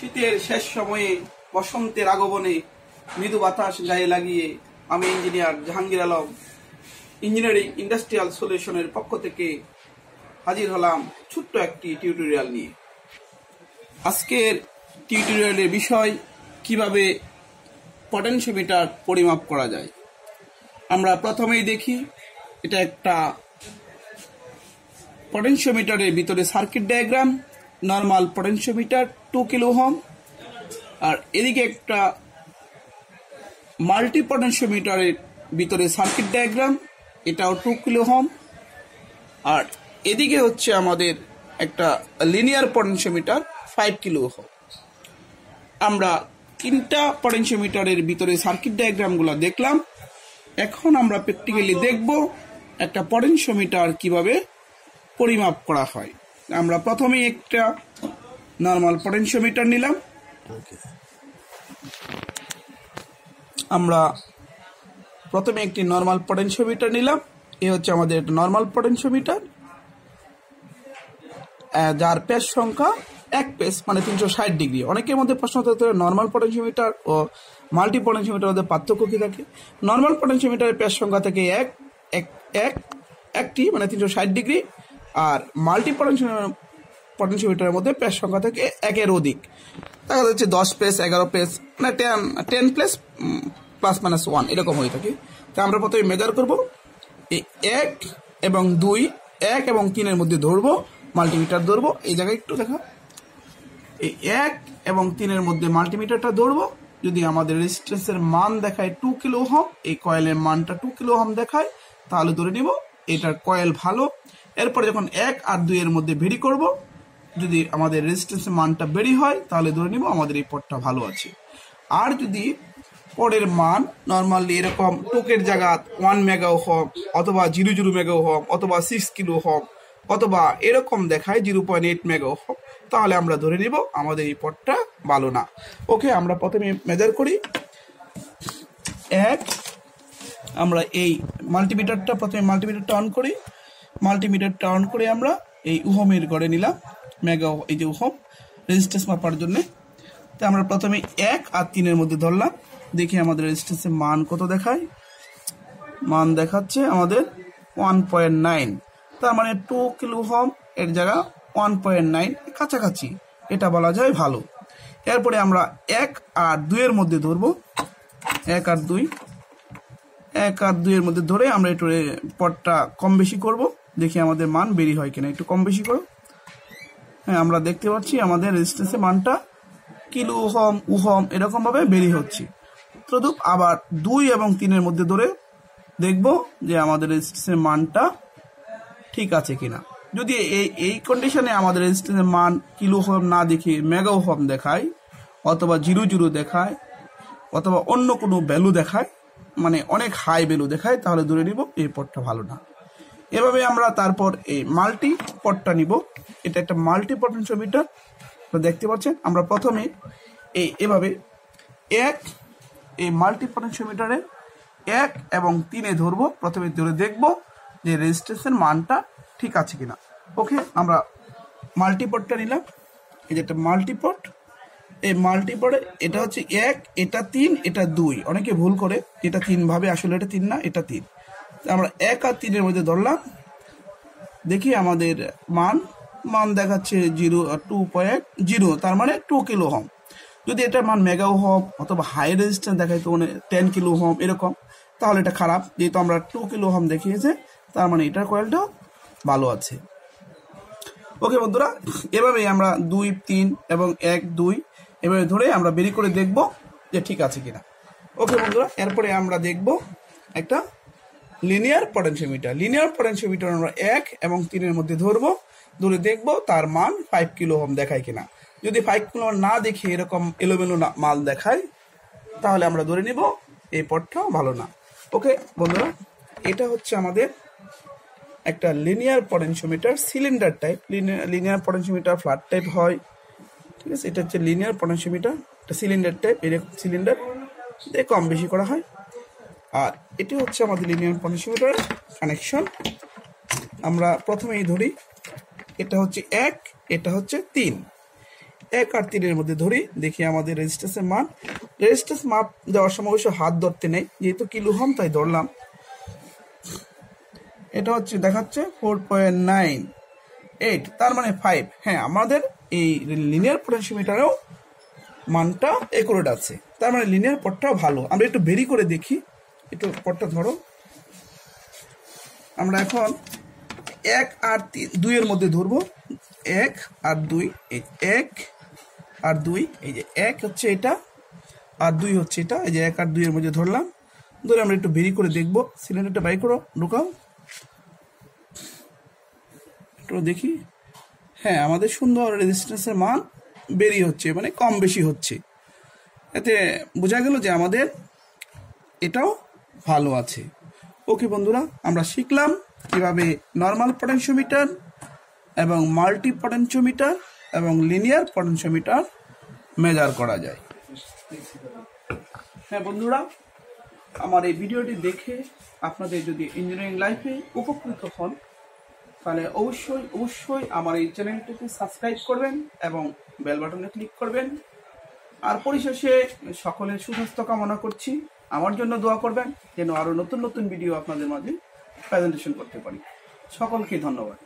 শীতের শেষ সময়ে বসন্তের আগমনে মৃদু বাতাস গায়ে লাগিয়ে আমি engineer Jahangir Alam engineering industrial সলিউশনের পক্ষ থেকে হাজির হলাম ছোট্ট একটি টিউটোরিয়াল নিয়ে। আজকের টিউটোরিয়ালের বিষয়, কীভাবে পটেনশিওমিটার পরিমাপ করা যায়। আমরা প্রথমেই দেখি, এটা একটা পটেনশিওমিটারের ভিতরে circuit diagram. Normal potentiometer two kilo ohm আর এদিকে একটা মাল্টি পটেনশিওমিটারের ভিতরে সার্কিট ডায়াগ্রাম এটাও টু কিলো হোম আর এদিকে হচ্ছে আমাদের একটা linear potentiometer five kilo ohm আমরা তিনটা পটেনশিওমিটারের ভিতরে সার্কিট ডায়াগ্রামগুলো দেখলাম। এখন আমরা প্র্যাকটিক্যালি দেখব একটা পটেনশিওমিটার কীভাবে পরিমাপ করা হয়। আমরা প্রথমেই একটা নর্মাল পটেনশিওমিটার নিলাম। আমরা প্রথমে একটি নর্মাল পটেনশিওমিটার নিলাম। এ হচ্ছে আমাদের একটা নর্মাল পটেনশিওমিটার যার পেজ সংখ্যা এক পেস মানে তিনশো ষাট ডিগ্রি। অনেকের মধ্যে প্রশ্ন থাকতে পারে নর্মাল পটেনশিওমিটার ও মাল্টি পটেনশিওমিটার মধ্যে পার্থক্য কি থাকে? নর্মাল পটেনশিওমিটারের পেজ সংখ্যা থেকে এক এক এক একটি মানে তিনশো ষাট ডিগ্রি। আর মাল্টি পটেনশিওমিটার পটেনশিওমিটারের মধ্যে পেজ সংখ্যা থেকে একের অধিক। দেখা যাচ্ছে দশ পেজ এগারো পেজ মানে ten ten plus plus minus one এরকম হয়ে থাকে। তা আমরা প্রথমে মেজার করব। এই এক এবং দুই, এক এবং তিনের মধ্যে ধরবো মাল্টিমিটার ধরবো। এই জায়গায় একটু দেখা। এই এক এবং তিনের মধ্যে মাল্টিমিটারটা ধরবো। যদি আমাদের রেজিস্ট্যান্সের মান দেখায় টু কিলো হোম এই কয়েলের মানটা টু কিলো হোম দেখায়, তাহলে ধরে নিব এটার কয়েল ভালো। এরপরে যখন এক আর দুই এর মধ্যে ভেরি করব, যদি আমাদের রেজিস্ট্যান্সের মানটা বেরি হয়, তাহলে ধরে নিব আমাদের এই পটটা ভালো আছে। আর যদি পরের মান নর্মালি এরকম টোকের জায়গা ওয়ান মেগাও হোক অথবা জিরো জিরো মেগাও হোম অথবা সিক্স কিলো হোক অথবা এরকম দেখায় zero point eight megohm তাহলে আমরা ধরে নিব আমাদের এই পটটা ভালো না। ওকে আমরা প্রথমে মেজার করি। এক আমরা এই মাল্টিমিটারটা, প্রথমে মাল্টিমিটারটা অন করি। মাল্টিমিটারটা অন করে আমরা এই উহমের গড়ে নিলাম মেগা এই যে উহম রেজিস্ট্যান্স মাপার জন্য। তো আমরা প্রথমে এক আর তিনের মধ্যে ধরলাম। দেখি আমাদের রেজিস্ট্যান্সের মান কত দেখায়। মান দেখাচ্ছে আমাদের ওয়ান পয়েন্ট নাইন তার মানে টু কিলো হোম এর জায়গা ওয়ান পয়েন্ট নাইন কাছাকাছি। এটা বলা যায় ভালো। এরপরে আমরা এক আর দুইয়ের মধ্যে ধরবো। এক আর দুই। এক আর দুইয়ের মধ্যে ধরে আমরা একটু পটটা কম বেশি করব। দেখি আমাদের মান বেরি হয় কিনা, একটু কম বেশি করো। হ্যাঁ আমরা দেখতে পাচ্ছি আমাদের রেজিস্ট্যান্সের মানটা কিলো উহম উহম এরকমভাবে বেরি হচ্ছে। তদুপ আবার দুই এবং তিনের মধ্যে ধরে দেখব যে আমাদের রেজিস্ট্যান্সের মানটা ঠিক আছে কিনা। যদি এই এই কন্ডিশনে আমাদের রেজিস্ট্যান্সের মান কিলো হোম না দেখে মেগা হোম দেখায়, অথবা জিরো জিরো দেখায়, অথবা অন্য কোনো ভ্যালু দেখায় মানে অনেক হাই ভ্যালু দেখায়, তাহলে ধরে নিব এই পটটা ভালো না। এভাবে আমরা তারপর এই মাল্টি পটটা নিব। এটা একটা মাল্টি পটেনশিওমিটার আপনারা দেখতে পাচ্ছেন। আমরা প্রথমে এই, এভাবে এক, এই মাল্টি পটেনশিওমিটারে এক এবং তিনে ধরবো। প্রথমে ধরে দেখব যে রেজিস্ট্রেশন মানটা ঠিক আছে কিনা। ওকে আমরা মাল্টিপটটা নিলাম। এই যে একটা মাল্টিপট এই মাল্টিপটে এটা হচ্ছে এক, এটা তিন, এটা দুই। অনেকে ভুল করে এটা তিন ভাবে, আসলে এটা তিন না, এটা তিন। আমরা এক আর তিনের মধ্যে ধরলাম। দেখি আমাদের মান মান দেখাচ্ছে জিরো টু পয়েন্ট জিরো, তার মানে টু কিলো হোম যদি এটার মান মেগাও হোম অথবা হাই রেজিস্ট্যান্স দেখায়, তো মানে টেন কিলো হোম এরকম, তাহলে এটা খারাপ। যেহেতু আমরা টু কিলো হোম দেখিয়েছে, তার মানে এটার কয়েলটাও ভালো আছে। ওকে বন্ধুরা, এভাবেই আমরা দুই, তিন এবং এক, দুই এভাবে ধরে আমরা বেরি করে দেখব যে ঠিক আছে কিনা। ওকে বন্ধুরা, এরপরে আমরা দেখব একটা লিনিয়ার পটেনশিওমিটার লিনিয়ার পটেনশিওমিটার আমরা এক এবং তিনের মধ্যে ধরবো। ধরে দেখব তার মান ফাইভ কিলো হোম দেখায় কিনা। যদি ফাইভ কিলো না দেখে এরকম এলোমেলো মাল দেখায়, তাহলে আমরা ধরে নিব এই পটটা ভালো না। ওকে বন্ধুরা, এটা হচ্ছে আমাদের একটা linear potentiometer cylinder type linear potentiometer flat type হয়। ঠিক আছে? এটা হচ্ছে লিনিয়ার পটেনশিওমিটার একটা সিলিন্ডার টাইপ এরকম সিলিন্ডার দিয়ে কম বেশি করা হয়। আর এটি হচ্ছে আমাদের লিনিয়ার পটেনশিওমিটার কানেকশন আমরা প্রথমেই ধরি, এটা হচ্ছে এক, এটা হচ্ছে তিন। এক আর তিনের মধ্যে ধরি, দেখি আমাদের রেজিস্ট্রেশন মান। রেজিস্ট্রেস মাপ দেওয়ার সময় অবশ্য হাত ধরতে নেই, যেহেতু কিলো হম তাই ধরলাম। এটা হচ্ছে দেখাচ্ছে ফোর পয়েন্ট নাইন এইট তার মানে ফাইভ হ্যাঁ আমাদের এই লিনিয়ার পোটেনশিওমিটারেও মানটা একুরেট আছে। তার মানে লিনিয়ার পটটাও ভালো। আমরা একটু বেরি করে দেখি। একটু পটটা ধরো। আমরা এখন এক আর তিন দুইয়ের মধ্যে ধরবো। এক আর দুই, এই এক আর দুই, এই যে এক হচ্ছে এটা, আর দুই হচ্ছে এটা, এই যে এক আর দুইয়ের মধ্যে ধরলাম। ধরে আমরা একটু বেরি করে দেখব। সিলিন্ডারটা বাই করো, ঢুকাও। একটু দেখি। হ্যাঁ আমাদের সুন্দর রেজিস্ট্যান্সের মান বেরিয়ে হচ্ছে মানে কম বেশি হচ্ছে। এতে বোঝা গেল যে আমাদের এটাও ভালো আছে। ওকে বন্ধুরা, আমরা শিখলাম কীভাবে নর্মাল পটেনশিওমিটার এবং মাল্টি পটেনশিওমিটার এবং লিনিয়ার পটেনশিওমিটার মেজার করা যায়। হ্যাঁ বন্ধুরা, আমার এই ভিডিওটি দেখে আপনাদের যদি ইঞ্জিনিয়ারিং লাইফে উপকৃত হন তাহলে অবশ্যই অবশ্যই আমার এই চ্যানেলটিকে সাবস্ক্রাইব করবেন এবং বেল বাটনে ক্লিক করবেন। আর পরিশেষে সকলের সুস্বাস্থ্য কামনা করছি। আমার জন্য দোয়া করবেন যেন আরও নতুন নতুন ভিডিও আপনাদের মাঝে প্রেজেন্টেশন করতে পারি। সকলকে ধন্যবাদ।